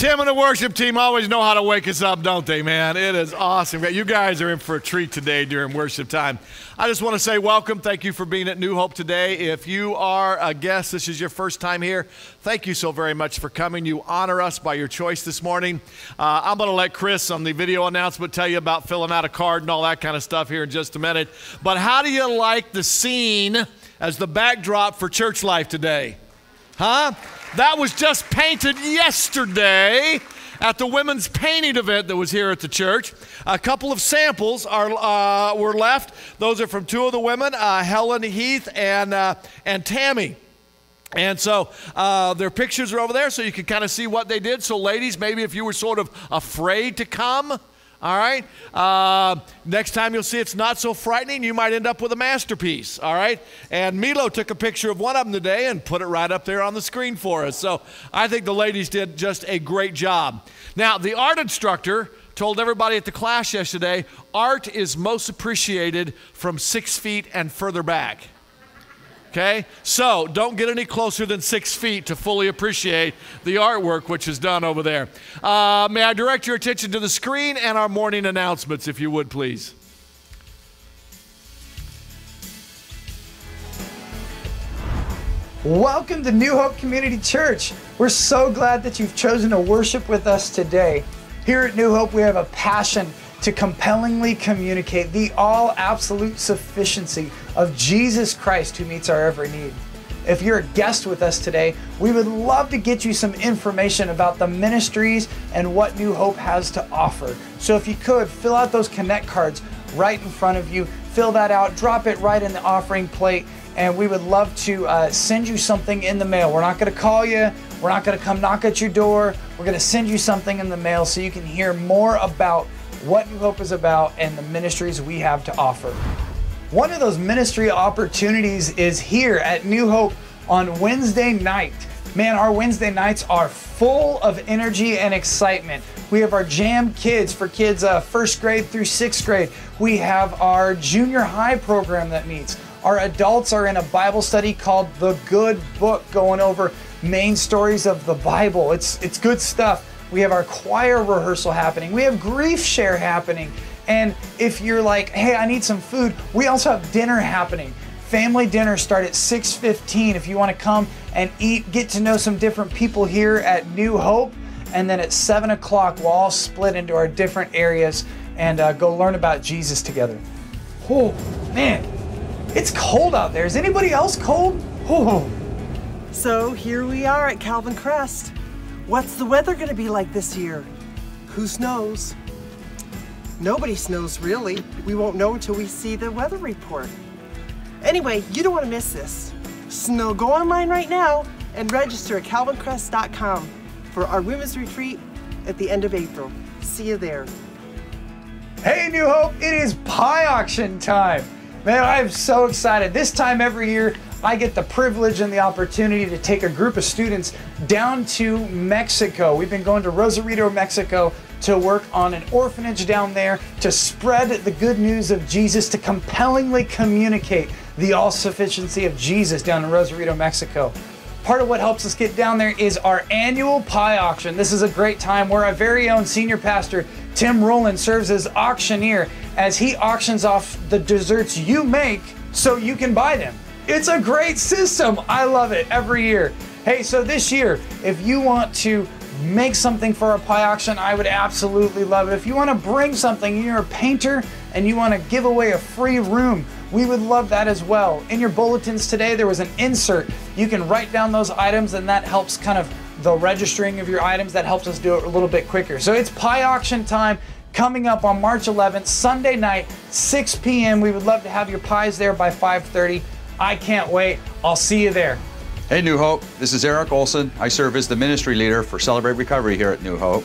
Tim and the worship team always know how to wake us up, don't they, man? It is awesome. You guys are in for a treat today during worship time. I just want to say welcome. Thank you for being at New Hope today. If you are a guest, this is your first time here, thank you so very much for coming. You honor us by your choice this morning. Uh, I'm going to let Chris on the video announcement tell you about filling out a card and all that kind of stuff here in just a minute. But how do you like the scene as the backdrop for church life today? Huh? That was just painted yesterday at the women's painting event that was here at the church. A couple of samples are, uh, were left. Those are from two of the women, uh, Helen Heath and, uh, and Tammy. And so uh, their pictures are over there so you can kind of see what they did. So, ladies, maybe if you were sort of afraid to come, all right? Uh, next time you'll see it's not so frightening, you might end up with a masterpiece. All right? And Milo took a picture of one of them today and put it right up there on the screen for us. So I think the ladies did just a great job. Now, the art instructor told everybody at the class yesterday art is most appreciated from six feet and further back. Okay? So don't get any closer than six feet to fully appreciate the artwork which is done over there. Uh, may I direct your attention to the screen and our morning announcements, if you would, please. Welcome to New Hope Community Church. We're so glad that you've chosen to worship with us today. Here at New Hope, we have a passion to compellingly communicate the all absolute sufficiency of Jesus Christ who meets our every need. If you're a guest with us today, we would love to get you some information about the ministries and what New Hope has to offer. So if you could, fill out those connect cards right in front of you, fill that out, drop it right in the offering plate, and we would love to uh, send you something in the mail. We're not going to call you, we're not going to come knock at your door. We're going to send you something in the mail so you can hear more about what New Hope is about and the ministries we have to offer. One of those ministry opportunities is here at New Hope on Wednesday night. Man, our Wednesday nights are full of energy and excitement. We have our Jam Kids for kids uh, first grade through sixth grade. We have our junior high program that meets. Our adults are in a Bible study called The Good Book, going over main stories of the Bible. It's, it's good stuff. We have our choir rehearsal happening. We have grief share happening. And if you're like, hey, I need some food, we also have dinner happening. Family dinner start at 6:15 if you want to come and eat, get to know some different people here at New Hope. And then at 7 o'clock, we'll all split into our different areas and uh, go learn about Jesus together. Oh, man, it's cold out there. Is anybody else cold? Oh. So here we are at Calvin Crest. What's the weather going to be like this year? Who knows? Nobody knows really. We won't know until we see the weather report. Anyway, you don't want to miss this. So go online right now and register at calvincrest.com for our women's retreat at the end of April. See you there. Hey, New Hope, it is pie auction time. Man, I'm so excited. This time every year, I get the privilege and the opportunity to take a group of students down to Mexico. We've been going to Rosarito, Mexico to work on an orphanage down there to spread the good news of Jesus, to compellingly communicate the all sufficiency of Jesus down in Rosarito, Mexico. Part of what helps us get down there is our annual pie auction. This is a great time where our very own senior pastor, Tim Rolen, serves as auctioneer as he auctions off the desserts you make so you can buy them. It's a great system. I love it every year. Hey, so this year, if you want to make something for a pie auction, I would absolutely love it. If you want to bring something, you're a painter and you want to give away a free room, we would love that as well. In your bulletins today, there was an insert. You can write down those items, and that helps kind of the registering of your items. That helps us do it a little bit quicker. So it's pie auction time coming up on March 11th, Sunday night, 6 p.m. We would love to have your pies there by 5:30. I can't wait. I'll see you there. Hey, New Hope. This is Eric Olson. I serve as the ministry leader for Celebrate Recovery here at New Hope.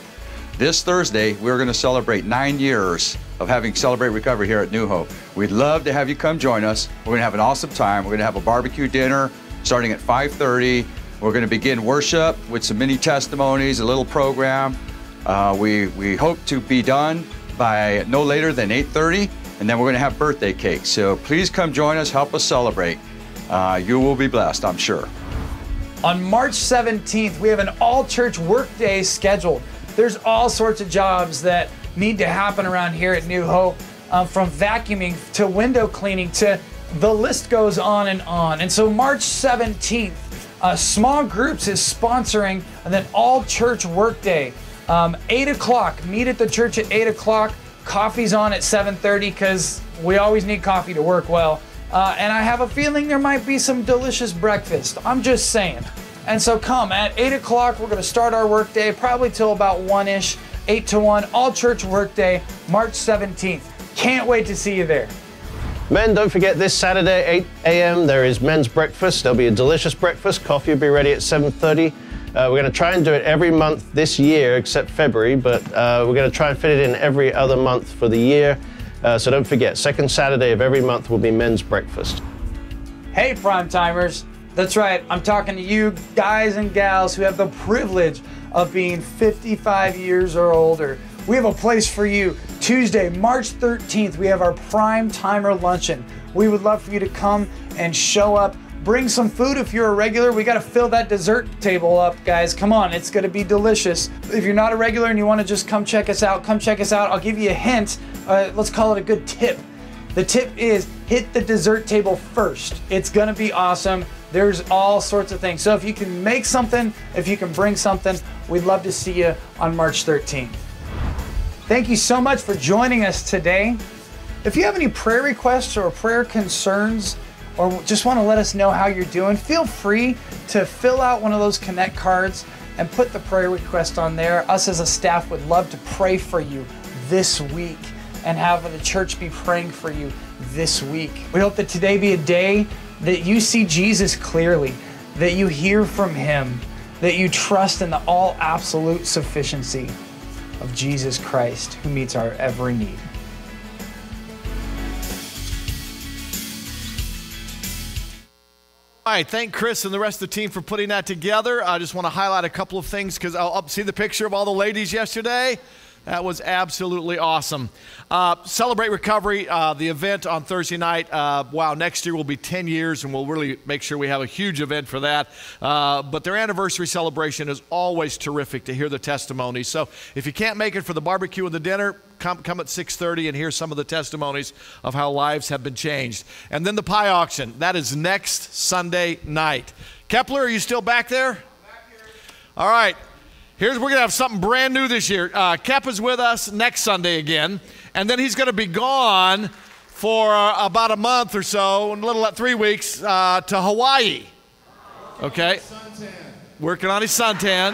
This Thursday, we're going to celebrate nine years of having Celebrate Recovery here at New Hope. We'd love to have you come join us. We're going to have an awesome time. We're going to have a barbecue dinner starting at 5:30. We're going to begin worship with some mini testimonies, a little program. Uh, we we hope to be done by no later than 8:30, and then we're going to have birthday cake. So please come join us, help us celebrate. Uh, you will be blessed, I'm sure. On March 17th, we have an all church workday scheduled. There's all sorts of jobs that need to happen around here at New Hope, um, from vacuuming to window cleaning to the list goes on and on. And so, March 17th, uh, small groups is sponsoring then all church workday. Um, 8 o'clock, meet at the church at 8 o'clock. Coffee's on at 7:30 because we always need coffee to work well. Uh, and I have a feeling there might be some delicious breakfast. I'm just saying. And so come at 8 o'clock, we're going to start our workday, probably till about 1 ish, 8 to 1, all church workday, March 17th. Can't wait to see you there. Men, don't forget this Saturday, 8 a.m. There is men's breakfast. There'll be a delicious breakfast. Coffee will be ready at 7:30. Uh, we're going to try and do it every month this year, except February, but uh, we're going to try and fit it in every other month for the year. Uh, so don't forget, second Saturday of every month will be men's breakfast. Hey, prime timers. That's right. I'm talking to you guys and gals who have the privilege of being 55 years or older. We have a place for you. Tuesday, March 13th, we have our prime timer luncheon. We would love for you to come and show up. Bring some food if you're a regular. We got to fill that dessert table up, guys. Come on, it's to be delicious. If you're not a regular and you want to just come check us out, come check us out. I'll give you a hint. Uh, let's call it a good tip. The tip is hit the dessert table first. It's to be awesome. There's all sorts of things. So if you can make something, if you can bring something, we'd love to see you on March 13th. Thank you so much for joining us today. If you have any prayer requests or prayer concerns, or just want to let us know how you're doing, feel free to fill out one of those Connect cards and put the prayer request on there. Us as a staff would love to pray for you this week and have the church be praying for you this week. We hope that today be a day that you see Jesus clearly, that you hear from him, that you trust in the all absolute sufficiency of Jesus Christ who meets our every need. All right, thank Chris and the rest of the team for putting that together. I just want to highlight a couple of things because I'll see the picture of all the ladies yesterday. That was absolutely awesome. Uh, Celebrate Recovery, uh, the event on Thursday night. Uh, wow, next year will be 10 years, and we'll really make sure we have a huge event for that. Uh, but their anniversary celebration is always terrific to hear the testimonies. So if you can't make it for the barbecue and the dinner, come, come at 6.30 and hear some of the testimonies of how lives have been changed. And then the pie auction. That is next Sunday night. Kepler, are you still back there? Back All right. Here's we're gonna have something brand new this year. Uh, Kep is with us next Sunday again, and then he's gonna be gone for uh, about a month or so, a little three weeks uh, to Hawaii. Okay, working on his suntan,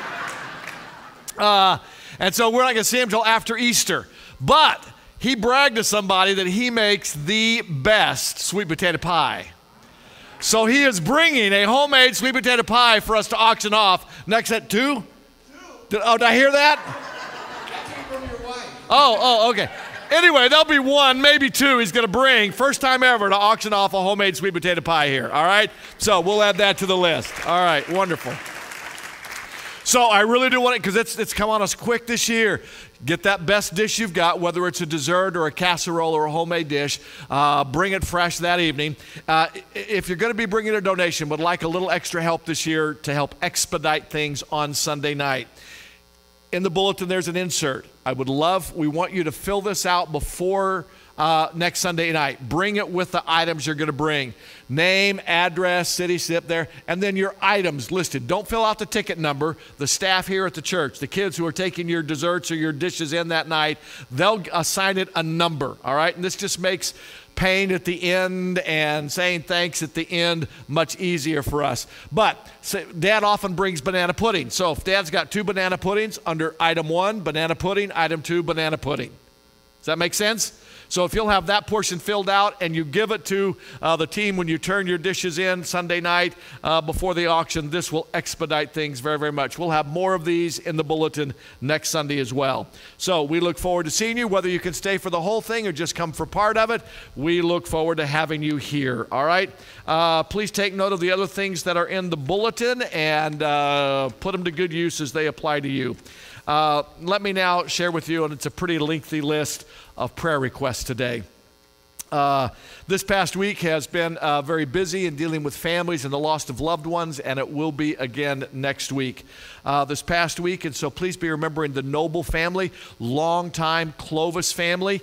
uh, and so we're not gonna see him until after Easter. But he bragged to somebody that he makes the best sweet potato pie. So he is bringing a homemade sweet potato pie for us to auction off next at two. Did, oh, did I hear that? Oh, oh, okay. Anyway, there'll be one, maybe two he's going to bring. First time ever to auction off a homemade sweet potato pie here. All right? So we'll add that to the list. All right, wonderful. So I really do want it because it's, it's come on us quick this year. Get that best dish you've got, whether it's a dessert or a casserole or a homemade dish. Uh, bring it fresh that evening. Uh, if you're going to be bringing a donation, would like a little extra help this year to help expedite things on Sunday night in the bulletin, there's an insert. I would love, we want you to fill this out before uh, next Sunday night. Bring it with the items you're going to bring name, address, city, zip there, and then your items listed. Don't fill out the ticket number. The staff here at the church, the kids who are taking your desserts or your dishes in that night, they'll assign it a number, all right? And this just makes pain at the end and saying thanks at the end much easier for us. But dad often brings banana pudding. So if dad's got two banana puddings under item one, banana pudding, item two, banana pudding. Does that make sense? So if you'll have that portion filled out and you give it to uh, the team when you turn your dishes in Sunday night uh, before the auction, this will expedite things very, very much. We'll have more of these in the bulletin next Sunday as well. So we look forward to seeing you, whether you can stay for the whole thing or just come for part of it. We look forward to having you here. All right? Uh, please take note of the other things that are in the bulletin and uh, put them to good use as they apply to you. Uh, let me now share with you, and it's a pretty lengthy list of prayer requests today. Uh, this past week has been uh, very busy in dealing with families and the loss of loved ones, and it will be again next week. Uh, this past week, and so please be remembering the Noble family, longtime Clovis family.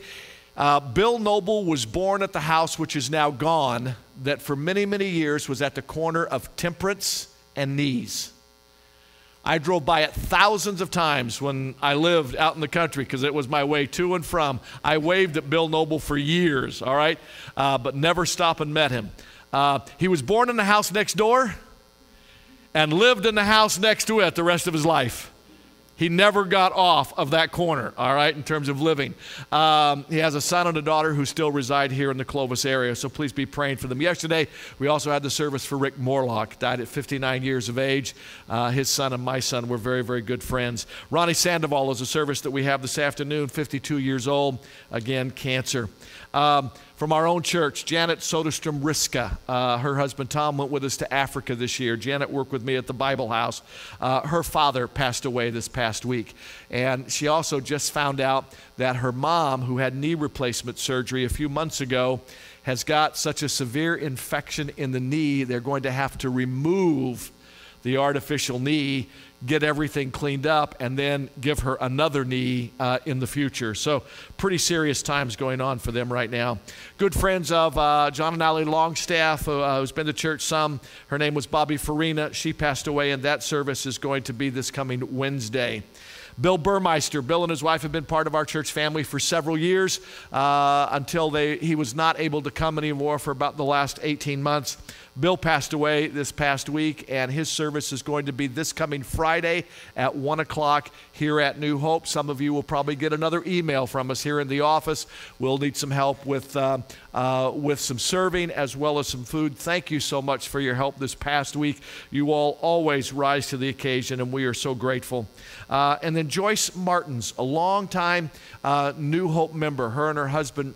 Uh, Bill Noble was born at the house which is now gone, that for many, many years was at the corner of Temperance and Nees. I drove by it thousands of times when I lived out in the country because it was my way to and from. I waved at Bill Noble for years, all right, uh, but never stopped and met him. Uh, he was born in the house next door and lived in the house next to it the rest of his life. He never got off of that corner, all right, in terms of living. Um, he has a son and a daughter who still reside here in the Clovis area, so please be praying for them. Yesterday, we also had the service for Rick Morlock, died at 59 years of age. Uh, his son and my son were very, very good friends. Ronnie Sandoval is a service that we have this afternoon, 52 years old, again, cancer. Um, from our own church, Janet Soderstrom Riska. Uh, her husband Tom went with us to Africa this year. Janet worked with me at the Bible House. Uh, her father passed away this past week. And she also just found out that her mom, who had knee replacement surgery a few months ago, has got such a severe infection in the knee, they're going to have to remove the artificial knee get everything cleaned up, and then give her another knee uh, in the future. So, pretty serious times going on for them right now. Good friends of uh, John and Allie Longstaff, uh, who's been to church some. Her name was Bobby Farina. She passed away, and that service is going to be this coming Wednesday. Bill Burmeister. Bill and his wife have been part of our church family for several years uh, until they, he was not able to come anymore for about the last 18 months. Bill passed away this past week, and his service is going to be this coming Friday at 1 o'clock here at New Hope. Some of you will probably get another email from us here in the office. We'll need some help with, uh, uh, with some serving as well as some food. Thank you so much for your help this past week. You all always rise to the occasion, and we are so grateful. Uh, and then Joyce Martins, a longtime uh, New Hope member, her and her husband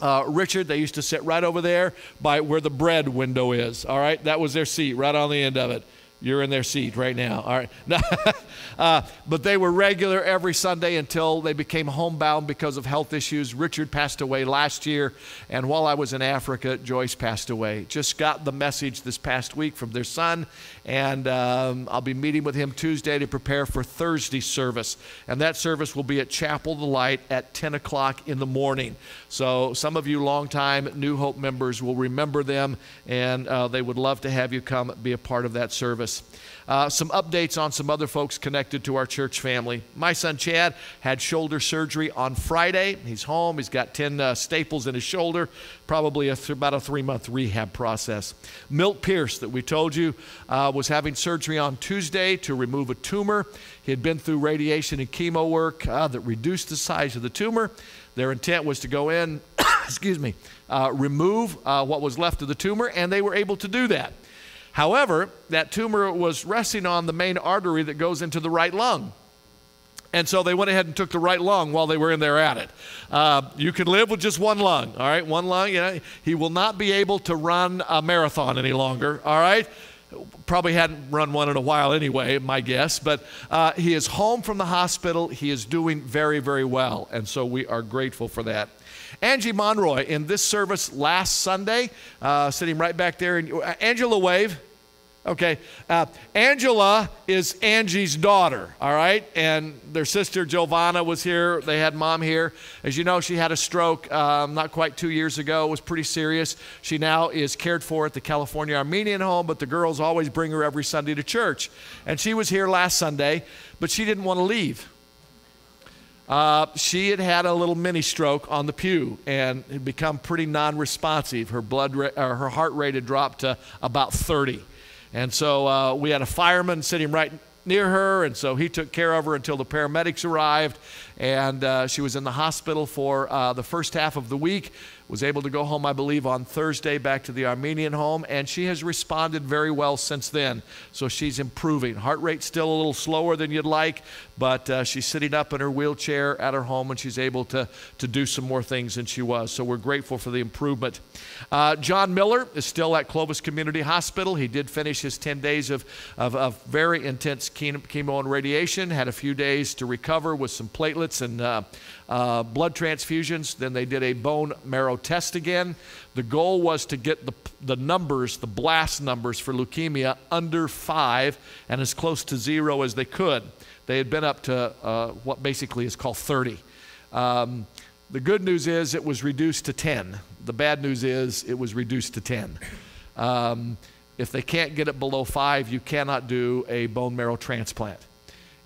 uh, Richard, they used to sit right over there by where the bread window is. All right, that was their seat, right on the end of it. You're in their seat right now. All right. uh, but they were regular every Sunday until they became homebound because of health issues. Richard passed away last year, and while I was in Africa, Joyce passed away. Just got the message this past week from their son, and um, I'll be meeting with him Tuesday to prepare for Thursday service. And that service will be at Chapel of the Light at 10 o'clock in the morning. So some of you longtime New Hope members will remember them, and uh, they would love to have you come be a part of that service. Uh, some updates on some other folks connected to our church family. My son Chad had shoulder surgery on Friday. He's home. He's got 10 uh, staples in his shoulder, probably a th- about a three month rehab process. Milt Pierce, that we told you, uh, was having surgery on Tuesday to remove a tumor. He had been through radiation and chemo work uh, that reduced the size of the tumor. Their intent was to go in, excuse me, uh, remove uh, what was left of the tumor, and they were able to do that. However, that tumor was resting on the main artery that goes into the right lung. And so they went ahead and took the right lung while they were in there at it. Uh, you can live with just one lung, all right? One lung, you know, he will not be able to run a marathon any longer, all right? Probably hadn't run one in a while anyway, my guess. But uh, he is home from the hospital. He is doing very, very well. And so we are grateful for that. Angie Monroy in this service last Sunday, uh, sitting right back there. And, uh, Angela, wave. Okay. Uh, Angela is Angie's daughter, all right? And their sister Giovanna was here. They had mom here. As you know, she had a stroke um, not quite two years ago. It was pretty serious. She now is cared for at the California Armenian home, but the girls always bring her every Sunday to church. And she was here last Sunday, but she didn't want to leave. Uh, she had had a little mini stroke on the pew and had become pretty non-responsive. Her blood, ra- her heart rate had dropped to about 30, and so uh, we had a fireman sitting right near her, and so he took care of her until the paramedics arrived, and uh, she was in the hospital for uh, the first half of the week was able to go home, I believe, on Thursday back to the Armenian home, and she has responded very well since then. So she's improving. Heart rate still a little slower than you'd like, but uh, she's sitting up in her wheelchair at her home, and she's able to, to do some more things than she was. So we're grateful for the improvement. Uh, John Miller is still at Clovis Community Hospital. He did finish his 10 days of, of, of very intense chemo and radiation, had a few days to recover with some platelets platelets and uh, uh, blood transfusions. Then they did a bone marrow test again. The goal was to get the, the numbers, the blast numbers for leukemia, under five and as close to zero as they could. They had been up to uh, what basically is called 30. Um, the good news is it was reduced to 10. The bad news is it was reduced to 10. Um, if they can't get it below five, you cannot do a bone marrow transplant.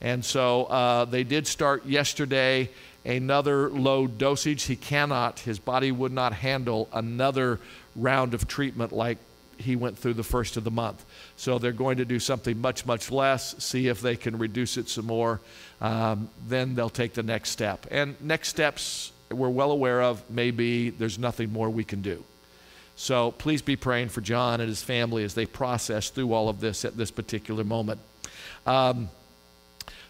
And so uh, they did start yesterday another low dosage. He cannot, his body would not handle another round of treatment like he went through the first of the month. So they're going to do something much, much less, see if they can reduce it some more. Um, then they'll take the next step. And next steps we're well aware of maybe there's nothing more we can do. So please be praying for John and his family as they process through all of this at this particular moment. Um,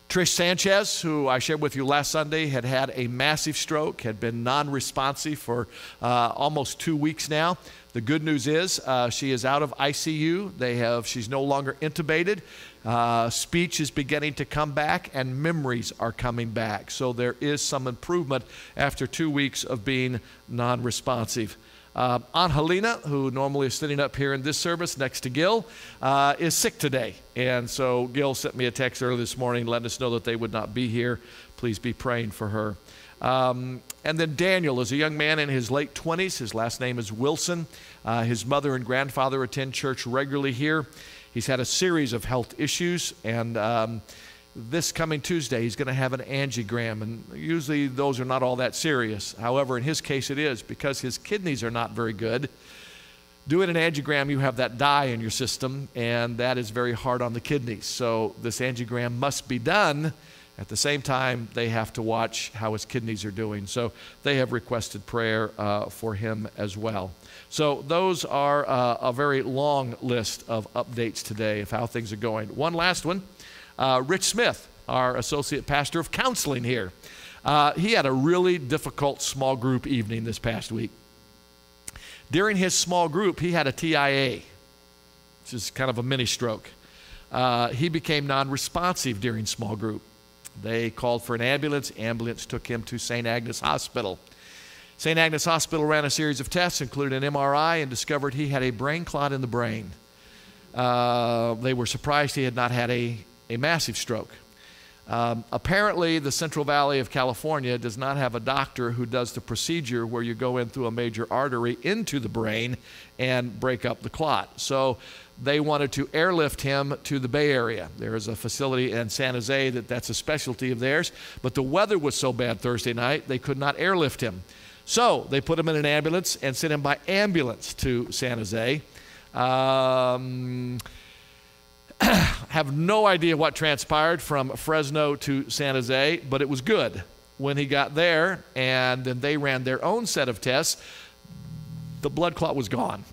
Trish Sanchez, who I shared with you last Sunday, had had a massive stroke, had been non responsive for uh, almost two weeks now. The good news is uh, she is out of ICU. They have, she's no longer intubated. Uh, speech is beginning to come back, and memories are coming back. So there is some improvement after two weeks of being non responsive. Uh, Aunt Helena, who normally is sitting up here in this service next to Gil, uh, is sick today. And so Gil sent me a text early this morning letting us know that they would not be here. Please be praying for her. Um, and then Daniel is a young man in his late 20s. His last name is Wilson. Uh, his mother and grandfather attend church regularly here. He's had a series of health issues, and um, this coming Tuesday, he's going to have an angiogram, and usually those are not all that serious. However, in his case, it is because his kidneys are not very good. Doing an angiogram, you have that dye in your system, and that is very hard on the kidneys. So, this angiogram must be done. At the same time, they have to watch how his kidneys are doing. So, they have requested prayer uh, for him as well. So, those are uh, a very long list of updates today of how things are going. One last one. Uh, Rich Smith, our associate pastor of counseling here, uh, he had a really difficult small group evening this past week. During his small group, he had a TIA, which is kind of a mini stroke. Uh, he became non responsive during small group. They called for an ambulance. Ambulance took him to St. Agnes Hospital. St. Agnes Hospital ran a series of tests, including an MRI, and discovered he had a brain clot in the brain. Uh, they were surprised he had not had a a massive stroke. Um, apparently, the Central Valley of California does not have a doctor who does the procedure where you go in through a major artery into the brain and break up the clot. So they wanted to airlift him to the Bay Area. There is a facility in San Jose that that's a specialty of theirs, but the weather was so bad Thursday night they could not airlift him. So they put him in an ambulance and sent him by ambulance to San Jose. Um, have no idea what transpired from Fresno to San Jose, but it was good when he got there, and then they ran their own set of tests. The blood clot was gone.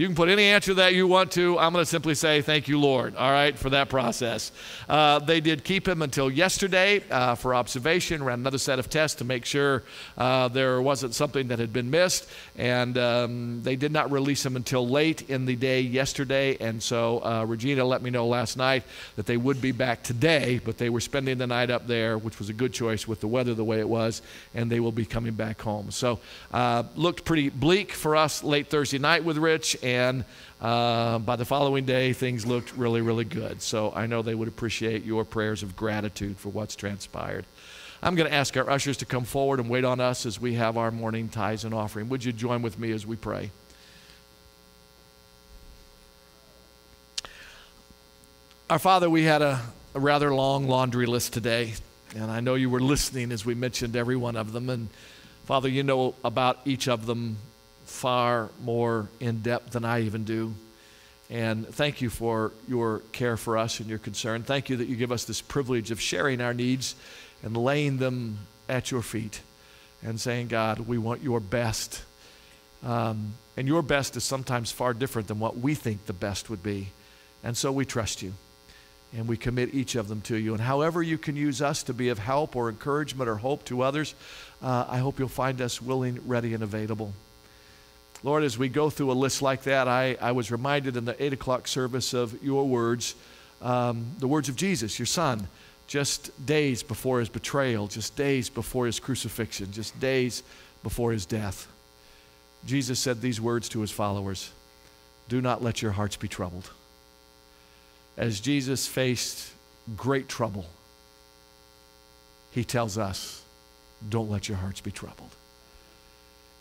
You can put any answer that you want to. I'm going to simply say thank you, Lord, all right, for that process. Uh, they did keep him until yesterday uh, for observation, ran another set of tests to make sure uh, there wasn't something that had been missed. And um, they did not release him until late in the day yesterday. And so uh, Regina let me know last night that they would be back today, but they were spending the night up there, which was a good choice with the weather the way it was, and they will be coming back home. So uh, looked pretty bleak for us late Thursday night with Rich and uh, by the following day, things looked really, really good. So I know they would appreciate your prayers of gratitude for what's transpired. I'm going to ask our ushers to come forward and wait on us as we have our morning tithes and offering. Would you join with me as we pray? Our Father, we had a, a rather long laundry list today, and I know you were listening as we mentioned every one of them. And Father, you know about each of them far more in depth than I even do. And thank you for your care for us and your concern. Thank you that you give us this privilege of sharing our needs and laying them at your feet and saying, God, we want your best. Um, and your best is sometimes far different than what we think the best would be. And so we trust you and we commit each of them to you. And however you can use us to be of help or encouragement or hope to others, uh, I hope you'll find us willing, ready, and available. Lord, as we go through a list like that, I, I was reminded in the 8 o'clock service of your words, um, the words of Jesus, your son, just days before his betrayal, just days before his crucifixion, just days before his death. Jesus said these words to his followers Do not let your hearts be troubled. As Jesus faced great trouble, he tells us, Don't let your hearts be troubled.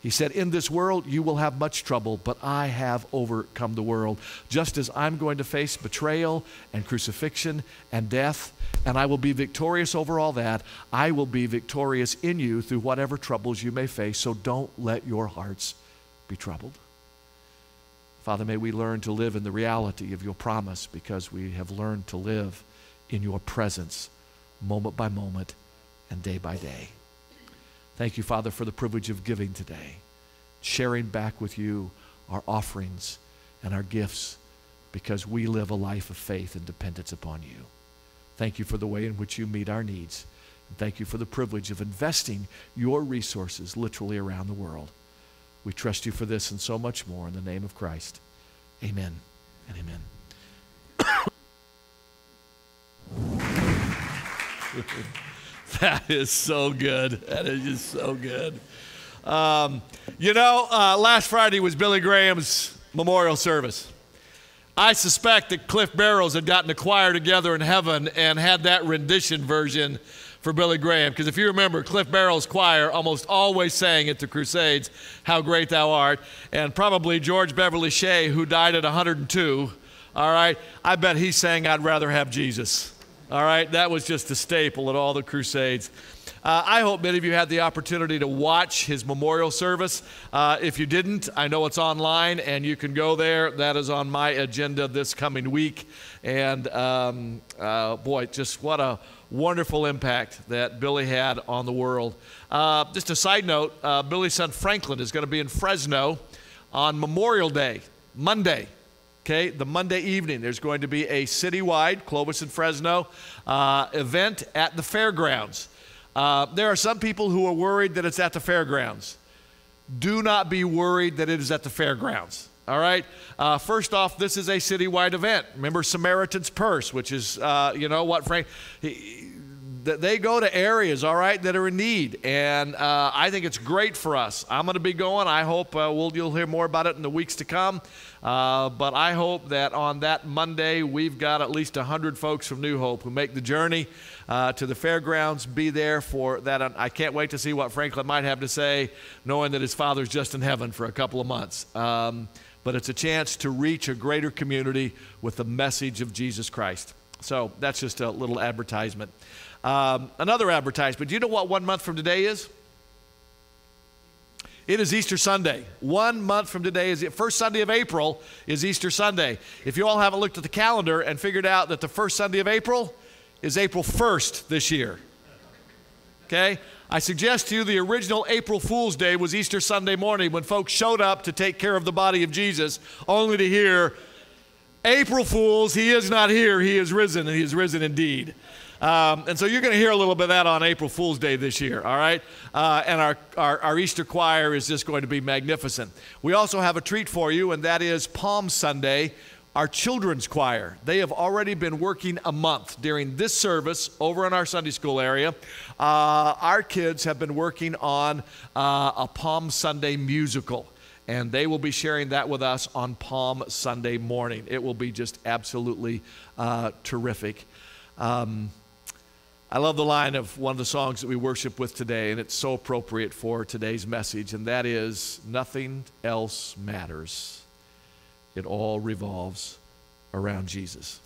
He said, In this world you will have much trouble, but I have overcome the world. Just as I'm going to face betrayal and crucifixion and death, and I will be victorious over all that, I will be victorious in you through whatever troubles you may face. So don't let your hearts be troubled. Father, may we learn to live in the reality of your promise because we have learned to live in your presence moment by moment and day by day. Thank you, Father, for the privilege of giving today, sharing back with you our offerings and our gifts because we live a life of faith and dependence upon you. Thank you for the way in which you meet our needs. And thank you for the privilege of investing your resources literally around the world. We trust you for this and so much more in the name of Christ. Amen and amen. That is so good. That is just so good. Um, you know, uh, last Friday was Billy Graham's memorial service. I suspect that Cliff Barrows had gotten a choir together in heaven and had that rendition version for Billy Graham. Because if you remember, Cliff Barrows' choir almost always sang at the Crusades, How Great Thou Art. And probably George Beverly Shea, who died at 102, all right, I bet he sang, I'd rather have Jesus. All right, that was just a staple at all the Crusades. Uh, I hope many of you had the opportunity to watch his memorial service. Uh, if you didn't, I know it's online and you can go there. That is on my agenda this coming week. And um, uh, boy, just what a wonderful impact that Billy had on the world. Uh, just a side note uh, Billy's son Franklin is going to be in Fresno on Memorial Day, Monday. Okay, the Monday evening, there's going to be a citywide Clovis and Fresno uh, event at the fairgrounds. Uh, there are some people who are worried that it's at the fairgrounds. Do not be worried that it is at the fairgrounds. All right. Uh, first off, this is a citywide event. Remember Samaritan's Purse, which is, uh, you know what, Frank? He, they go to areas, all right, that are in need. And uh, I think it's great for us. I'm going to be going. I hope uh, we'll, you'll hear more about it in the weeks to come. Uh, but I hope that on that Monday, we've got at least 100 folks from New Hope who make the journey uh, to the fairgrounds, be there for that. I can't wait to see what Franklin might have to say, knowing that his father's just in heaven for a couple of months. Um, but it's a chance to reach a greater community with the message of Jesus Christ. So that's just a little advertisement. Um, another advertisement. Do you know what one month from today is? It is Easter Sunday. One month from today is the first Sunday of April is Easter Sunday. If you all haven't looked at the calendar and figured out that the first Sunday of April is April 1st this year. Okay? I suggest to you the original April Fool's Day was Easter Sunday morning when folks showed up to take care of the body of Jesus, only to hear, April Fools, he is not here, he is risen, and he is risen indeed. Um, and so you're going to hear a little bit of that on April Fool's Day this year, all right? Uh, and our, our, our, Easter choir is just going to be magnificent. We also have a treat for you, and that is Palm Sunday, our children's choir. They have already been working a month during this service over in our Sunday school area. Uh, our kids have been working on uh, a Palm Sunday musical and they will be sharing that with us on Palm Sunday morning. It will be just absolutely uh, terrific. Um, I love the line of one of the songs that we worship with today, and it's so appropriate for today's message, and that is Nothing else matters. It all revolves around Jesus.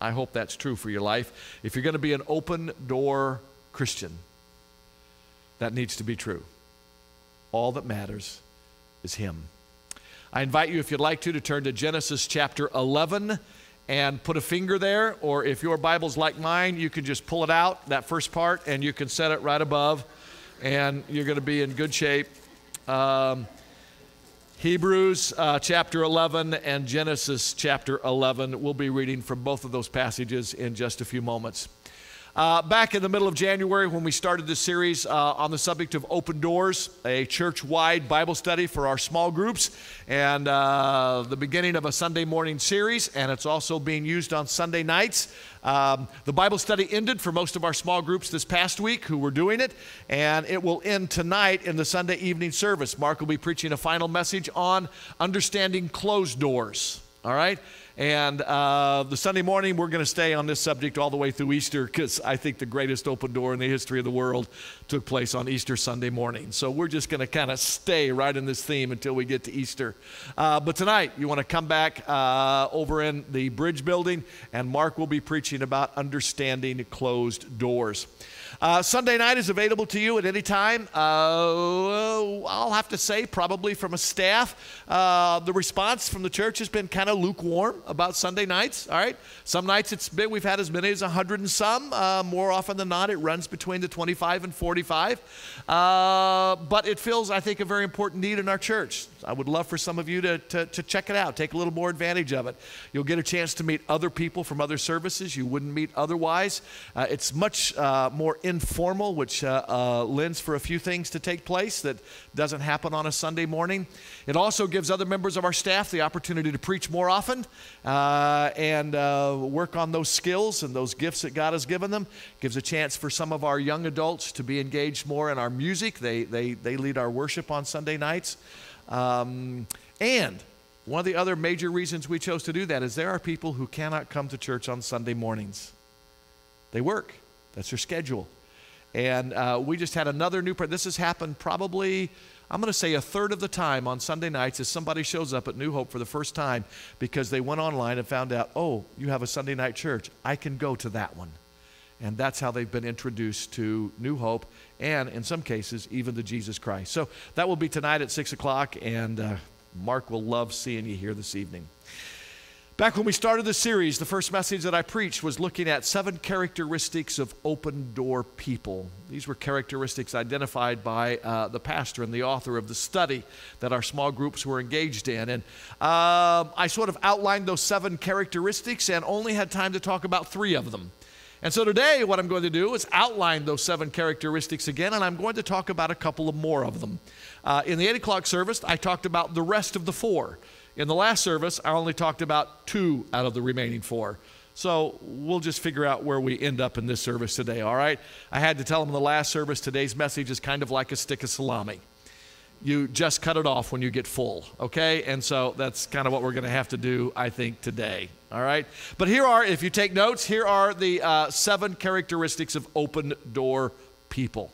I hope that's true for your life. If you're going to be an open door Christian, that needs to be true. All that matters is Him. I invite you, if you'd like to, to turn to Genesis chapter 11 and put a finger there, or if your Bible's like mine, you can just pull it out, that first part, and you can set it right above, and you're going to be in good shape. Um, Hebrews uh, chapter 11 and Genesis chapter 11. We'll be reading from both of those passages in just a few moments. Uh, back in the middle of January, when we started this series uh, on the subject of open doors, a church wide Bible study for our small groups, and uh, the beginning of a Sunday morning series, and it's also being used on Sunday nights. Um, the Bible study ended for most of our small groups this past week who were doing it, and it will end tonight in the Sunday evening service. Mark will be preaching a final message on understanding closed doors. All right? And uh, the Sunday morning, we're going to stay on this subject all the way through Easter because I think the greatest open door in the history of the world took place on Easter Sunday morning. So we're just going to kind of stay right in this theme until we get to Easter. Uh, but tonight, you want to come back uh, over in the bridge building, and Mark will be preaching about understanding closed doors. Uh, Sunday night is available to you at any time. Uh, I'll have to say, probably from a staff, uh, the response from the church has been kind of lukewarm about Sunday nights. All right, some nights it's been we've had as many as hundred and some. Uh, more often than not, it runs between the 25 and 45. Uh, but it fills, I think, a very important need in our church. I would love for some of you to, to, to check it out, take a little more advantage of it. You'll get a chance to meet other people from other services you wouldn't meet otherwise. Uh, it's much more informal, which uh, uh, lends for a few things to take place that doesn't happen on a Sunday morning. It also gives other members of our staff the opportunity to preach more often uh, and uh, work on those skills and those gifts that God has given them. Gives a chance for some of our young adults to be engaged more in our music. They, they, they lead our worship on Sunday nights. Um, and one of the other major reasons we chose to do that is there are people who cannot come to church on Sunday mornings. They work, that's their schedule. And uh, we just had another new, this has happened probably, I'm going to say a third of the time on Sunday nights as somebody shows up at New Hope for the first time because they went online and found out, oh, you have a Sunday night church. I can go to that one. And that's how they've been introduced to New Hope and, in some cases, even to Jesus Christ. So that will be tonight at 6 o'clock, and uh, Mark will love seeing you here this evening. Back when we started the series, the first message that I preached was looking at seven characteristics of open door people. These were characteristics identified by uh, the pastor and the author of the study that our small groups were engaged in. And uh, I sort of outlined those seven characteristics and only had time to talk about three of them. And so today, what I'm going to do is outline those seven characteristics again, and I'm going to talk about a couple of more of them. Uh, in the 8 o'clock service, I talked about the rest of the four. In the last service, I only talked about two out of the remaining four. So we'll just figure out where we end up in this service today, all right? I had to tell them in the last service today's message is kind of like a stick of salami. You just cut it off when you get full, okay? And so that's kind of what we're going to have to do, I think, today, all right? But here are, if you take notes, here are the uh, seven characteristics of open door people.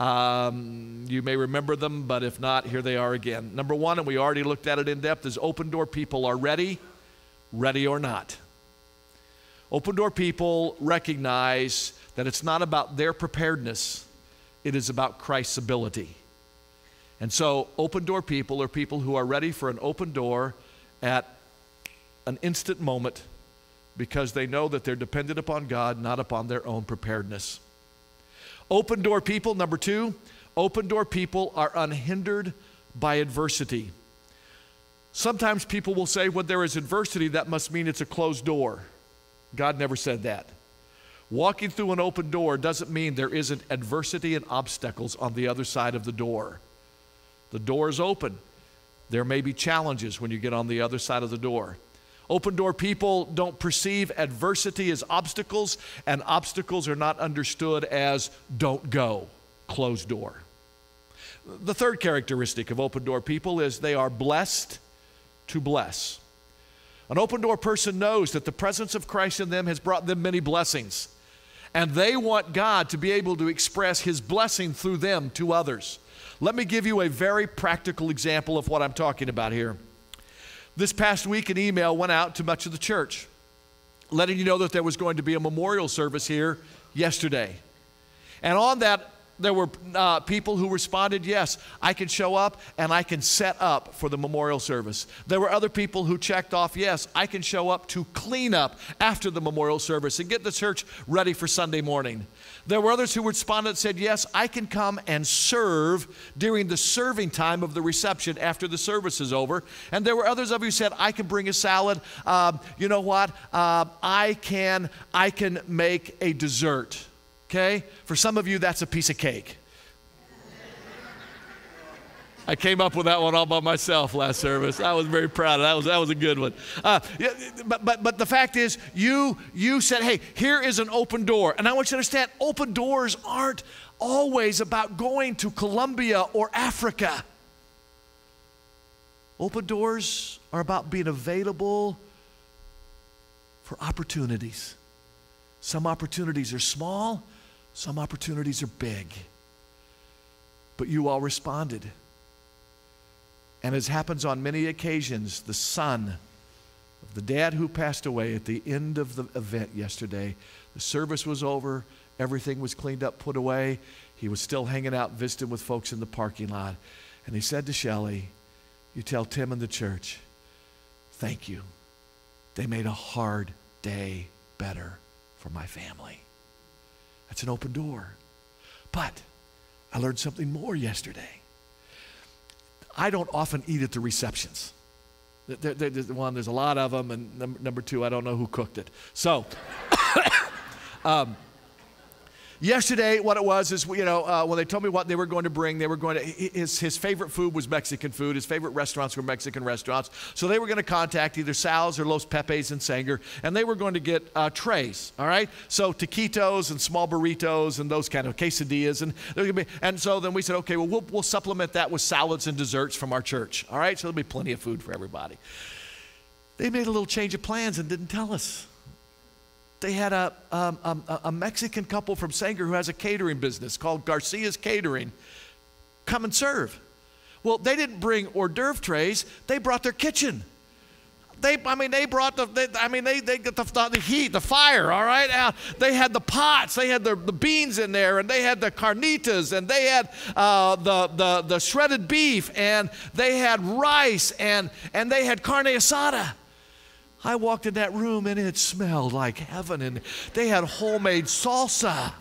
Um, you may remember them, but if not, here they are again. Number one, and we already looked at it in depth, is open door people are ready, ready or not. Open door people recognize that it's not about their preparedness, it is about Christ's ability. And so, open door people are people who are ready for an open door at an instant moment because they know that they're dependent upon God, not upon their own preparedness. Open door people, number two, open door people are unhindered by adversity. Sometimes people will say, when there is adversity, that must mean it's a closed door. God never said that. Walking through an open door doesn't mean there isn't adversity and obstacles on the other side of the door. The door is open. There may be challenges when you get on the other side of the door. Open door people don't perceive adversity as obstacles, and obstacles are not understood as don't go, closed door. The third characteristic of open door people is they are blessed to bless. An open door person knows that the presence of Christ in them has brought them many blessings, and they want God to be able to express His blessing through them to others. Let me give you a very practical example of what I'm talking about here. This past week, an email went out to much of the church letting you know that there was going to be a memorial service here yesterday. And on that There were uh, people who responded, Yes, I can show up and I can set up for the memorial service. There were other people who checked off, Yes, I can show up to clean up after the memorial service and get the church ready for Sunday morning. There were others who responded and said, Yes, I can come and serve during the serving time of the reception after the service is over. And there were others of you who said, I can bring a salad. Um, you know what? Uh, I can I can make a dessert. Okay? For some of you, that's a piece of cake. I came up with that one all by myself last service. I was very proud of that. Was, that was a good one. Uh, but, but, but the fact is, you, you said, hey, here is an open door. And I want you to understand open doors aren't always about going to Colombia or Africa. Open doors are about being available for opportunities. Some opportunities are small, some opportunities are big. But you all responded. And as happens on many occasions, the son of the dad who passed away at the end of the event yesterday, the service was over, everything was cleaned up, put away. He was still hanging out, visiting with folks in the parking lot. And he said to Shelly, You tell Tim and the church, thank you. They made a hard day better for my family. That's an open door. But I learned something more yesterday. I don't often eat at the receptions. There, there, there's, one, there's a lot of them, and number, number two, I don't know who cooked it. So, um, Yesterday, what it was is, you know, uh, when they told me what they were going to bring, they were going to, his, his favorite food was Mexican food. His favorite restaurants were Mexican restaurants. So they were going to contact either Sal's or Los Pepes and Sanger, and they were going to get uh, trays, all right? So taquitos and small burritos and those kind of quesadillas. And, be, and so then we said, okay, well, well, we'll supplement that with salads and desserts from our church, all right? So there'll be plenty of food for everybody. They made a little change of plans and didn't tell us they had a, um, um, a, a Mexican couple from Sanger who has a catering business called Garcia's Catering come and serve. Well, they didn't bring hors d'oeuvre trays, they brought their kitchen. They, I mean, they brought the, they, I mean, they, they got the, the, heat, the fire, all right? Uh, they had the pots, they had the, the beans in there, and they had the carnitas, and they had uh, the, the, the shredded beef, and they had rice, and, and they had carne asada. I walked in that room and it smelled like heaven, and they had homemade salsa.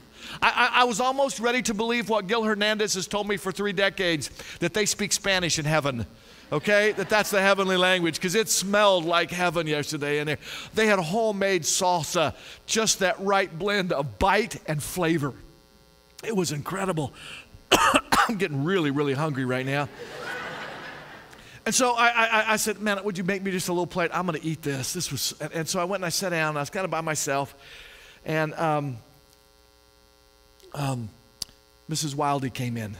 I, I, I, was almost ready to believe what Gil Hernandez has told me for three decades that they speak Spanish in heaven. Okay, that that's the heavenly language because it smelled like heaven yesterday. And they, they had homemade salsa, just that right blend of bite and flavor. It was incredible. I'm getting really, really hungry right now. And so I, I, I, said, man, would you make me just a little plate? I'm going to eat this. This was, and, and, so I went and I sat down. I was kind of by myself, and um, um, Mrs. Wildy came in.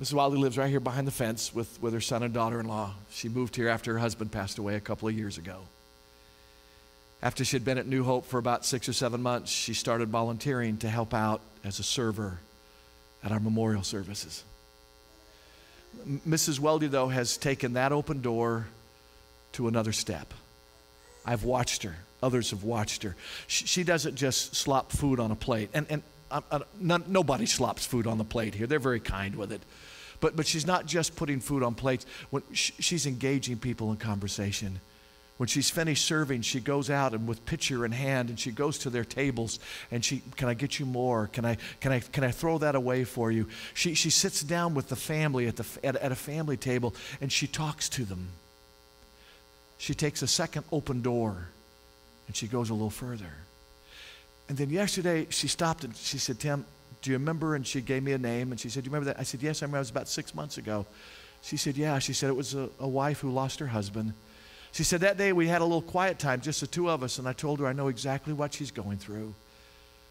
Mrs. Wildy lives right here behind the fence with, with her son and daughter-in-law. She moved here after her husband passed away a couple of years ago. After she had been at New Hope for about six or seven months, she started volunteering to help out as a server at our memorial services. Mrs. Weldy, though, has taken that open door to another step. I've watched her. Others have watched her. She, she doesn't just slop food on a plate. And, and uh, uh, none, nobody slops food on the plate here. They're very kind with it. But, but she's not just putting food on plates. When she, she's engaging people in conversation. When she's finished serving, she goes out and with pitcher in hand and she goes to their tables and she, can I get you more? Can I, can I, can I throw that away for you? She, she sits down with the family at, the, at, at a family table and she talks to them. She takes a second open door and she goes a little further. And then yesterday she stopped and she said, Tim, do you remember? And she gave me a name and she said, Do you remember that? I said, Yes, I remember. It was about six months ago. She said, Yeah. She said it was a, a wife who lost her husband she said, That day we had a little quiet time, just the two of us, and I told her I know exactly what she's going through.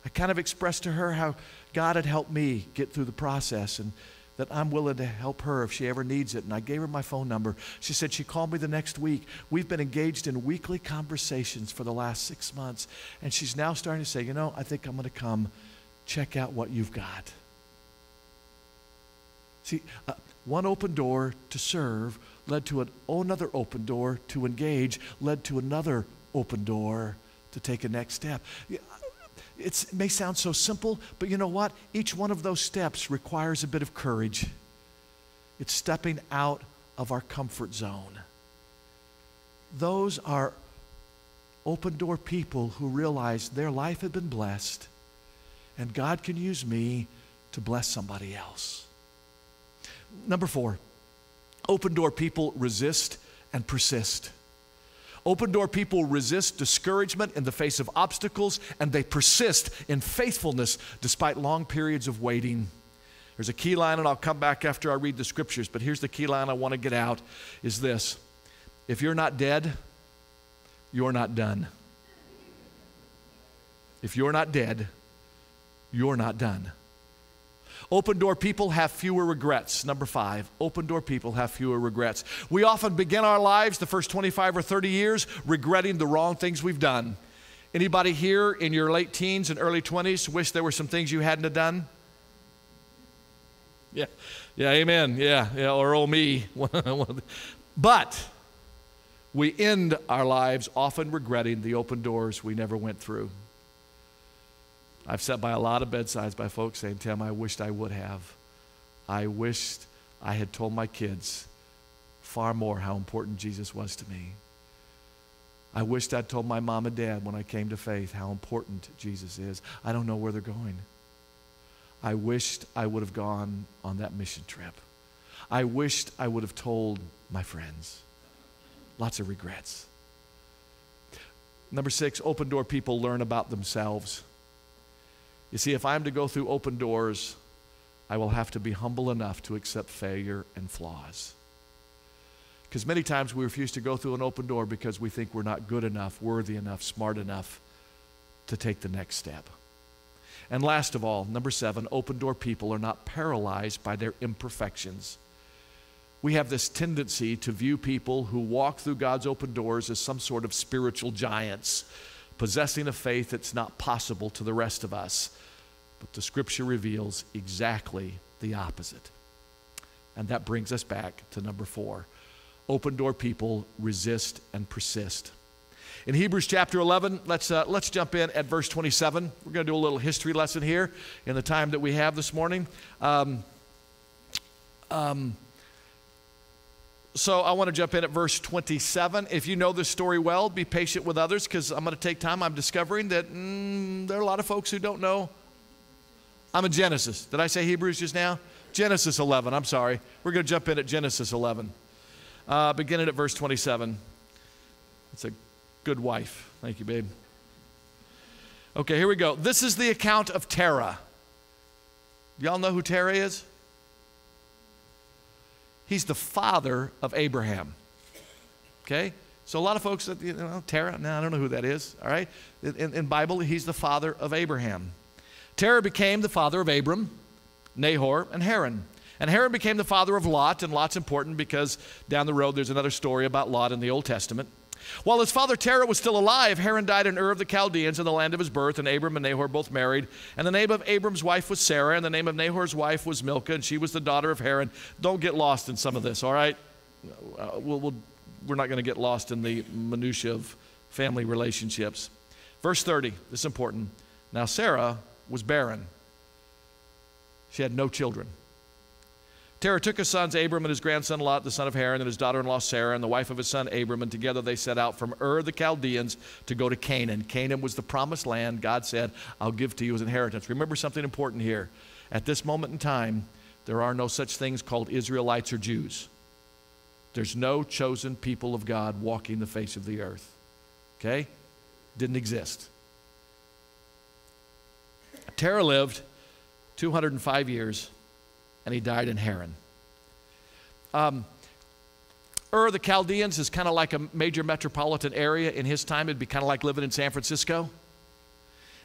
I kind of expressed to her how God had helped me get through the process and that I'm willing to help her if she ever needs it. And I gave her my phone number. She said she called me the next week. We've been engaged in weekly conversations for the last six months. And she's now starting to say, You know, I think I'm going to come check out what you've got. See, uh, one open door to serve led to an, oh, another open door to engage, led to another open door to take a next step. it may sound so simple, but you know what? Each one of those steps requires a bit of courage. It's stepping out of our comfort zone. Those are open door people who realize their life had been blessed and God can use me to bless somebody else. Number four, open door people resist and persist. Open door people resist discouragement in the face of obstacles and they persist in faithfulness despite long periods of waiting. There's a key line and I'll come back after I read the scriptures, but here's the key line I want to get out is this. If you're not dead, you're not done. If you're not dead, you're not done. Open door people have fewer regrets. Number five, open door people have fewer regrets. We often begin our lives the first 25 or 30 years regretting the wrong things we've done. Anybody here in your late teens and early 20s wish there were some things you hadn't have done? Yeah, yeah, amen. Yeah, yeah, or oh me. but we end our lives often regretting the open doors we never went through. I've sat by a lot of bedsides by folks saying, Tim, I wished I would have. I wished I had told my kids far more how important Jesus was to me. I wished I'd told my mom and dad when I came to faith how important Jesus is. I don't know where they're going. I wished I would have gone on that mission trip. I wished I would have told my friends. Lots of regrets. Number six, open door people learn about themselves. You see, if I'm to go through open doors, I will have to be humble enough to accept failure and flaws. Because many times we refuse to go through an open door because we think we're not good enough, worthy enough, smart enough to take the next step. And last of all, number seven, open door people are not paralyzed by their imperfections. We have this tendency to view people who walk through God's open doors as some sort of spiritual giants possessing a faith that's not possible to the rest of us. But the scripture reveals exactly the opposite. And that brings us back to number four open door people resist and persist. In Hebrews chapter 11, let's, uh, let's jump in at verse 27. We're going to do a little history lesson here in the time that we have this morning. Um, um, so I want to jump in at verse 27. If you know this story well, be patient with others because I'm going to take time. I'm discovering that mm, there are a lot of folks who don't know. I'm in Genesis. Did I say Hebrews just now? Genesis 11. I'm sorry. We're going to jump in at Genesis 11, uh, beginning at verse 27. It's a good wife. Thank you, babe. Okay, here we go. This is the account of Terah. Y'all know who Terah is? He's the father of Abraham. Okay? So a lot of folks that, you know, Terah, no, I don't know who that is, all right? In, in Bible, he's the father of Abraham. Terah became the father of Abram, Nahor, and Haran. And Haran became the father of Lot, and Lot's important because down the road there's another story about Lot in the Old Testament. While his father Terah was still alive, Haran died in Ur of the Chaldeans in the land of his birth, and Abram and Nahor both married. And the name of Abram's wife was Sarah, and the name of Nahor's wife was Milcah, and she was the daughter of Haran. Don't get lost in some of this, all right? Uh, we'll, we'll, we're not going to get lost in the minutiae of family relationships. Verse 30, this is important. Now Sarah was barren, she had no children. Terah took his sons Abram and his grandson Lot, the son of Haran, and his daughter in law Sarah, and the wife of his son Abram, and together they set out from Ur the Chaldeans to go to Canaan. Canaan was the promised land God said, I'll give to you as inheritance. Remember something important here. At this moment in time, there are no such things called Israelites or Jews. There's no chosen people of God walking the face of the earth. Okay? Didn't exist. Terah lived 205 years and he died in Haran. Um, Ur the Chaldeans is kind of like a major metropolitan area. In his time, it'd be kind of like living in San Francisco.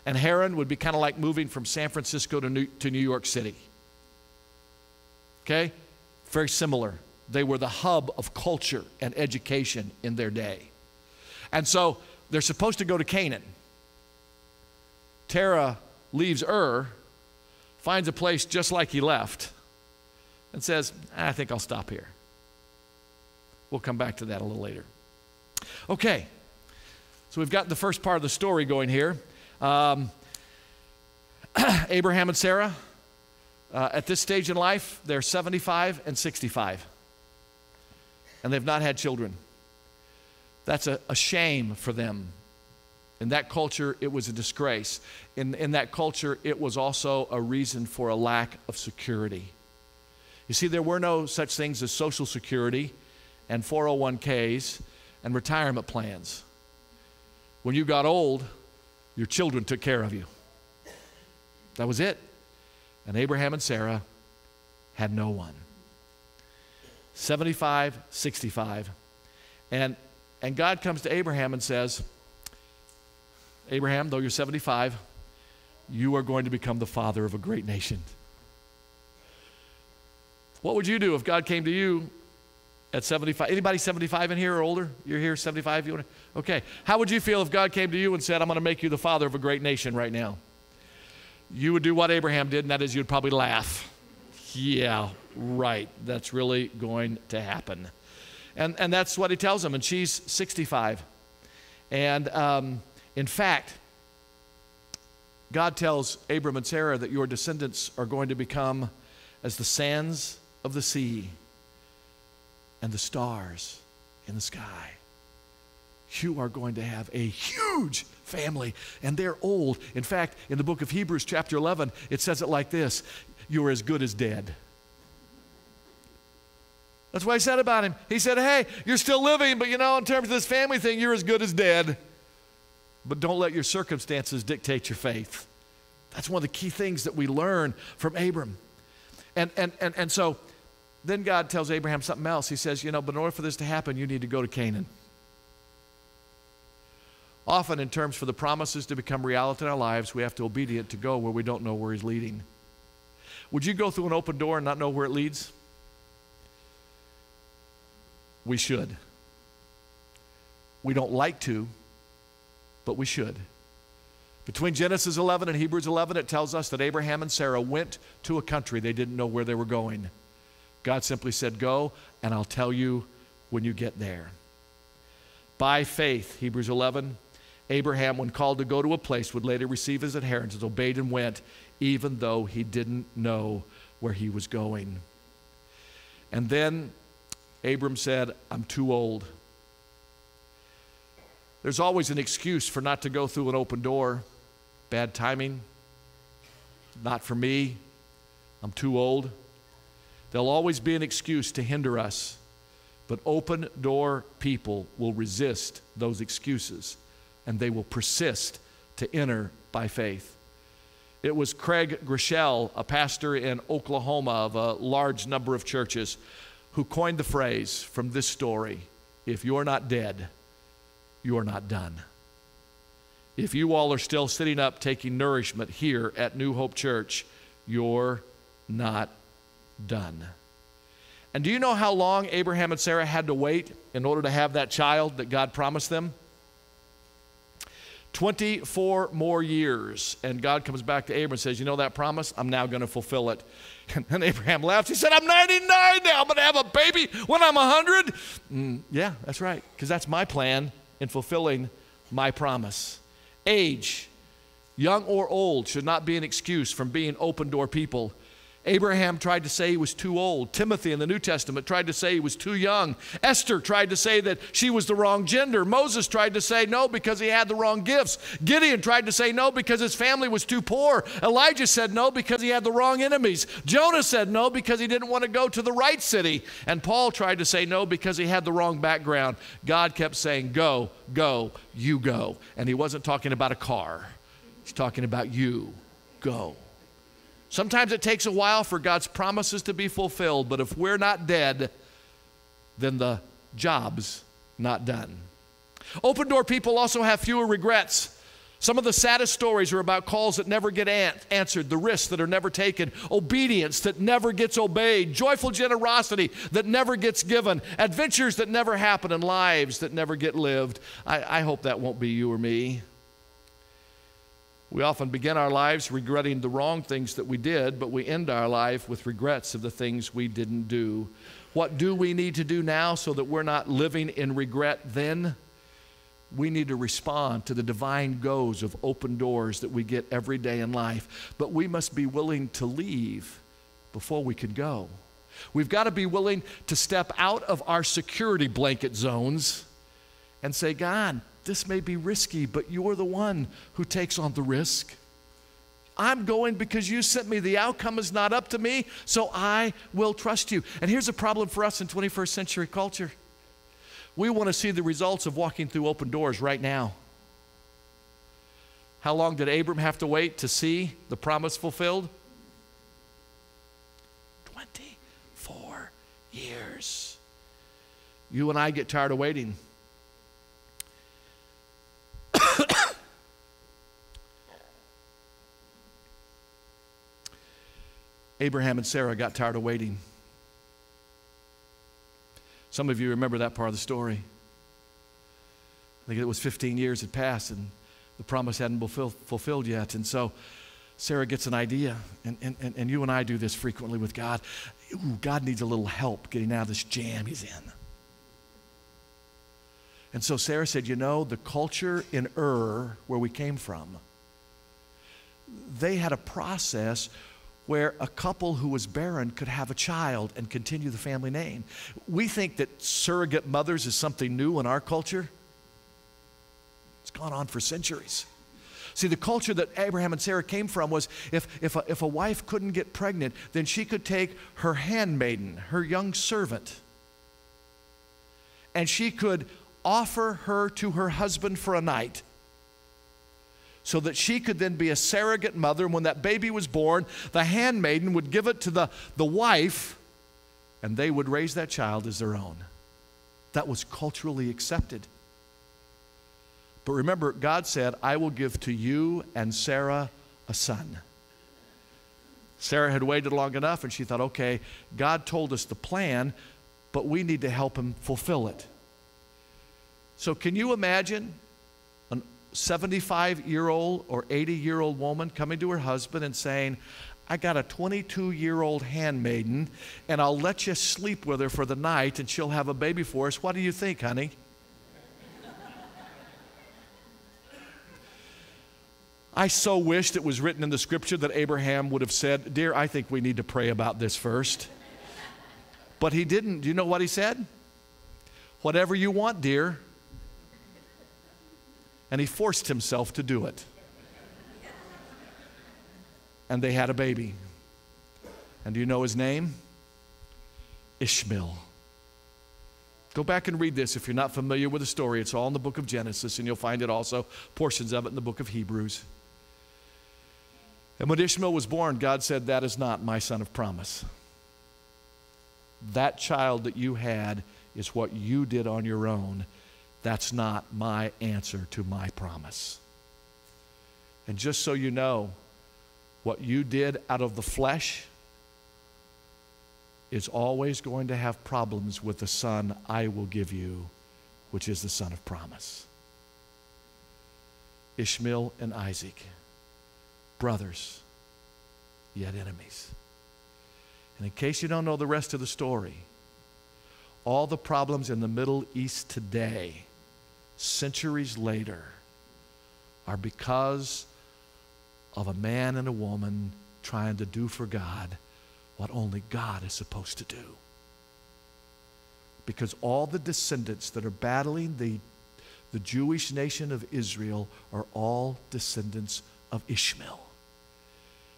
And Haran would be kind of like moving from San Francisco to New, to New York City. Okay? Very similar. They were the hub of culture and education in their day. And so they're supposed to go to Canaan. Terah leaves Ur, finds a place just like he left and says, I think I'll stop here. We'll come back to that a little later. Okay, so we've got the first part of the story going here. Um, Abraham and Sarah, uh, at this stage in life, they're 75 and 65. And they've not had children. That's a, a shame for them. In that culture, it was a disgrace. In, in that culture, it was also a reason for a lack of security. You see, there were no such things as Social Security and 401ks and retirement plans. When you got old, your children took care of you. That was it. And Abraham and Sarah had no one. 75, 65. And, and God comes to Abraham and says, Abraham, though you're 75, you are going to become the father of a great nation. What would you do if God came to you at 75? Anybody 75 in here or older? You're here 75? You want to? Okay. How would you feel if God came to you and said, I'm going to make you the father of a great nation right now? You would do what Abraham did, and that is you'd probably laugh. Yeah, right. That's really going to happen. And, and that's what he tells him. And she's 65. And um, in fact, God tells Abram and Sarah that your descendants are going to become as the sands of the sea and the stars in the sky. You are going to have a huge family, and they're old. In fact, in the book of Hebrews, chapter 11, it says it like this You're as good as dead. That's what he said about him. He said, Hey, you're still living, but you know, in terms of this family thing, you're as good as dead. But don't let your circumstances dictate your faith. That's one of the key things that we learn from Abram. And, and, and, and so then God tells Abraham something else. He says, You know, but in order for this to happen, you need to go to Canaan. Often, in terms for the promises to become reality in our lives, we have to obedient to go where we don't know where He's leading. Would you go through an open door and not know where it leads? We should. We don't like to, but we should. Between Genesis 11 and Hebrews 11, it tells us that Abraham and Sarah went to a country they didn't know where they were going. God simply said, Go, and I'll tell you when you get there. By faith, Hebrews 11, Abraham, when called to go to a place, would later receive his inheritance, obeyed and went, even though he didn't know where he was going. And then Abram said, I'm too old. There's always an excuse for not to go through an open door. Bad timing. Not for me. I'm too old. There'll always be an excuse to hinder us. But open door people will resist those excuses and they will persist to enter by faith. It was Craig Groeschel, a pastor in Oklahoma of a large number of churches, who coined the phrase from this story if you're not dead, you're not done. If you all are still sitting up taking nourishment here at New Hope Church, you're not done. And do you know how long Abraham and Sarah had to wait in order to have that child that God promised them? 24 more years. And God comes back to Abraham and says, You know that promise? I'm now going to fulfill it. And, Abraham laughs. He said, I'm 99 now. I'm going to have a baby when I'm 100. Mm, yeah, that's right, because that's my plan in fulfilling my promise. Age, young or old, should not be an excuse from being open door people Abraham tried to say he was too old. Timothy in the New Testament tried to say he was too young. Esther tried to say that she was the wrong gender. Moses tried to say no because he had the wrong gifts. Gideon tried to say no because his family was too poor. Elijah said no because he had the wrong enemies. Jonah said no because he didn't want to go to the right city. And Paul tried to say no because he had the wrong background. God kept saying, Go, go, you go. And he wasn't talking about a car, he's talking about you. Go. Sometimes it takes a while for God's promises to be fulfilled, but if we're not dead, then the job's not done. Open door people also have fewer regrets. Some of the saddest stories are about calls that never get an- answered, the risks that are never taken, obedience that never gets obeyed, joyful generosity that never gets given, adventures that never happen, and lives that never get lived. I, I hope that won't be you or me. We often begin our lives regretting the wrong things that we did, but we end our life with regrets of the things we didn't do. What do we need to do now so that we're not living in regret then? we need to respond to the divine goes of open doors that we get every day in life. But we must be willing to leave before we can go. We've got to be willing to step out of our security blanket zones and say, God, this may be risky, but you're the one who takes on the risk. I'm going because you sent me. The outcome is not up to me, so I will trust you. And here's a problem for us in 21st century culture we want to see the results of walking through open doors right now. How long did Abram have to wait to see the promise fulfilled? 24 years. You and I get tired of waiting. Abraham and Sarah got tired of waiting. Some of you remember that part of the story. I think it was 15 years had passed and the promise hadn't fulfilled, fulfilled yet. And so Sarah gets an idea, and, and, and you and I do this frequently with God. Ooh, God needs a little help getting out of this jam he's in. And so Sarah said, You know, the culture in Ur, where we came from, they had a process where a couple who was barren could have a child and continue the family name. We think that surrogate mothers is something new in our culture. It's gone on for centuries. See, the culture that Abraham and Sarah came from was if, if, a, if a wife couldn't get pregnant, then she could take her handmaiden, her young servant, and she could offer her to her husband for a night so that she could then be a surrogate mother. And when that baby was born, the handmaiden would give it to the, the wife, and they would raise that child as their own. That was culturally accepted. But remember, God said, I will give to you and Sarah a son. Sarah had waited long enough and she thought, okay, God told us the plan, but we need to help him fulfill it. So, can you imagine 75 year old or 80 year old woman coming to her husband and saying, I got a 22 year old handmaiden, and I'll let you sleep with her for the night, and she'll have a baby for us. What do you think, honey? I so wished it was written in the scripture that Abraham would have said, Dear, I think we need to pray about this first. But he didn't. Do you know what he said? Whatever you want, dear and he forced himself to do it. And they had a baby. And do you know his name? Ishmael. Go back and read this if you're not familiar with the story. It's all in the book of Genesis, and you'll find it also, portions of it in the book of Hebrews. And when Ishmael was born, God said, That is not my son of promise. That child that you had is what you did on your own that's not my answer to my promise. And just so you know, what you did out of the flesh is always going to have problems with the son I will give you, which is the son of promise. Ishmael and Isaac, brothers, yet enemies. And in case you don't know the rest of the story, all the problems in the Middle East today centuries later are because of a man and a woman trying to do for God what only God is supposed to do. Because all the descendants that are battling the, the Jewish nation of Israel are all descendants of Ishmael.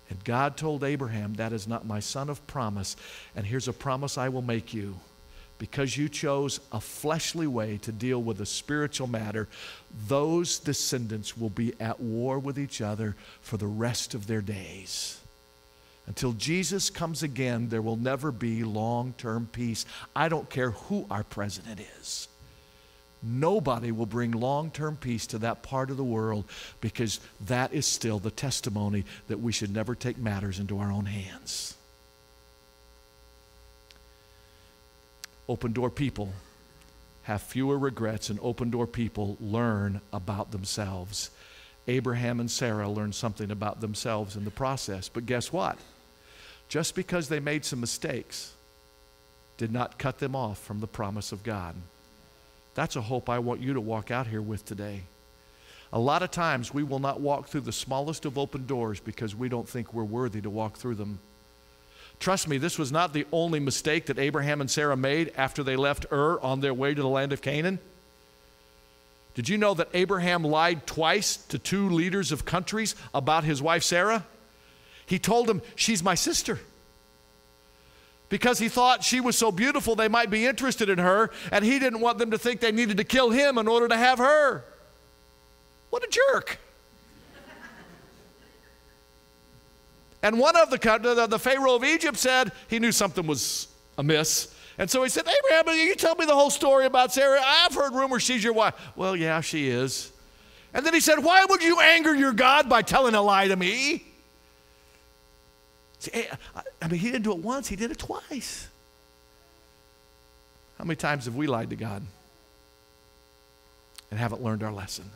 And God told Abraham, That is not my son of promise, and here's a promise I will make you because you chose a fleshly way to deal with a spiritual matter, those descendants will be at war with each other for the rest of their days. Until Jesus comes again, there will never be long term peace. I don't care who our president is. Nobody will bring long term peace to that part of the world because that is still the testimony that we should never take matters into our own hands. Open door people have fewer regrets, and open door people learn about themselves. Abraham and Sarah learned something about themselves in the process. But guess what? Just because they made some mistakes did not cut them off from the promise of God. That's a hope I want you to walk out here with today. A lot of times we will not walk through the smallest of open doors because we don't think we're worthy to walk through them. Trust me, this was not the only mistake that Abraham and Sarah made after they left Ur on their way to the land of Canaan. Did you know that Abraham lied twice to two leaders of countries about his wife Sarah? He told them, She's my sister. Because he thought she was so beautiful they might be interested in her, and he didn't want them to think they needed to kill him in order to have her. What a jerk. And one of the, the, the Pharaoh of Egypt said he knew something was amiss. And so he said, Abraham, can you tell me the whole story about Sarah. I've heard rumors she's your wife. Well, yeah, she is. And then he said, Why would you anger your God by telling a lie to me? See, eh, I mean, he didn't do it once, he did it twice. How many times have we lied to God and haven't learned our lesson?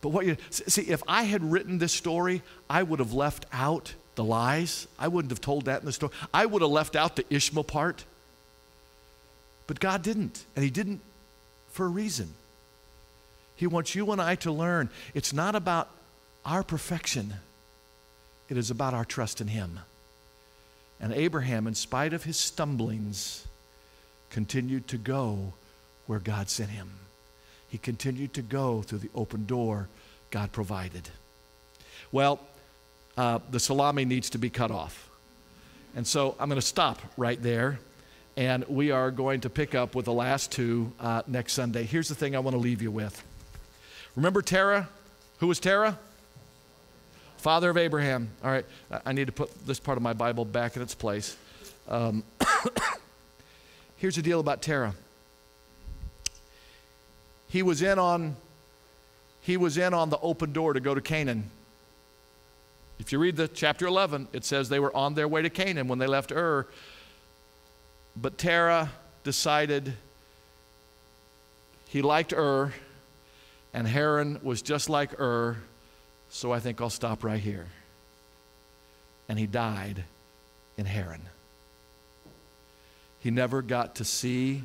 But what you see, if I had written this story, I would have left out the lies. I wouldn't have told that in the story. I would have left out the Ishmael part. But God didn't, and He didn't for a reason. He wants you and I to learn it's not about our perfection, it is about our trust in Him. And Abraham, in spite of his stumblings, continued to go where God sent him. He continued to go through the open door God provided. Well, uh, the salami needs to be cut off. And so I'm going to stop right there. And we are going to pick up with the last two uh, next Sunday. Here's the thing I want to leave you with. Remember Terah? Who was Terah? Father of Abraham. All right, I need to put this part of my Bible back in its place. Um, here's the deal about Terah. He was in on he was in on the open door to go to Canaan. If you read the chapter 11, it says they were on their way to Canaan when they left Ur. But Terah decided he liked Ur, and Haran was just like Ur, so I think I'll stop right here. And he died in Haran. He never got to see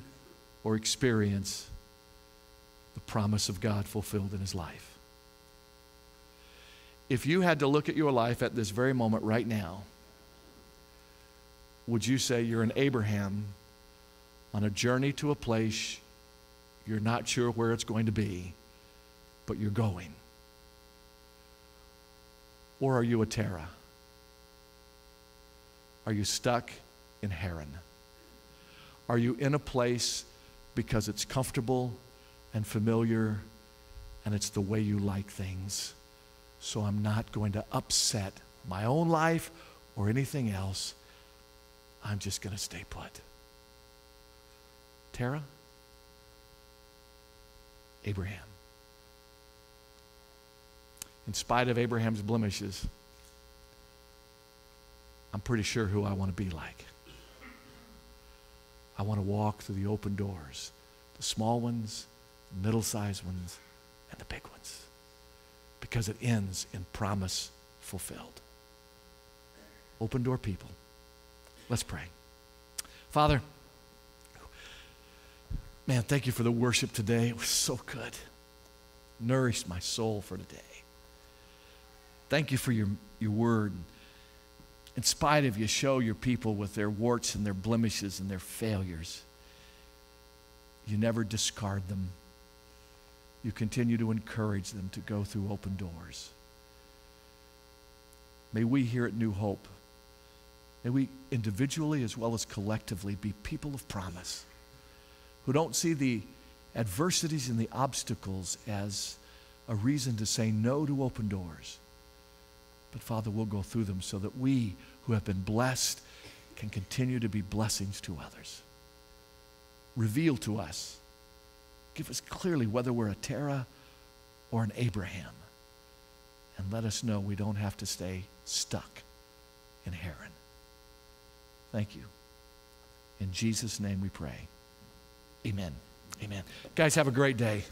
or experience promise of God fulfilled in his life. If you had to look at your life at this very moment right now, would you say you're an Abraham on a journey to a place you're not sure where it's going to be, but you're going? Or are you a Terah? Are you stuck in Haran? Are you in a place because it's comfortable and familiar and it's the way you like things? so I'm not going to upset my own life or anything else. I'm just going to stay put. Terah? Abraham. In spite of Abraham's blemishes, I'm pretty sure who I want to be like. I want to walk through the open doors, the small ones, middle sized ones, and the big ones because it ends in promise fulfilled. Open door people. Let's pray. Father, man, thank you for the worship today. It was so good. Nourished my soul for today. Thank you for your, your word. In spite of you, show your people with their warts and their blemishes and their failures. You never discard them you continue to encourage them to go through open doors. May we here at New Hope, may we individually as well as collectively be people of promise who don't see the adversities and the obstacles as a reason to say no to open doors. But Father, we'll go through them so that we who have been blessed can continue to be blessings to others. Reveal to us Give us clearly whether we're a Terah or an Abraham. And let us know we don't have to stay stuck in Haran. Thank you. In Jesus' name we pray. Amen. Amen. Guys, have a great day.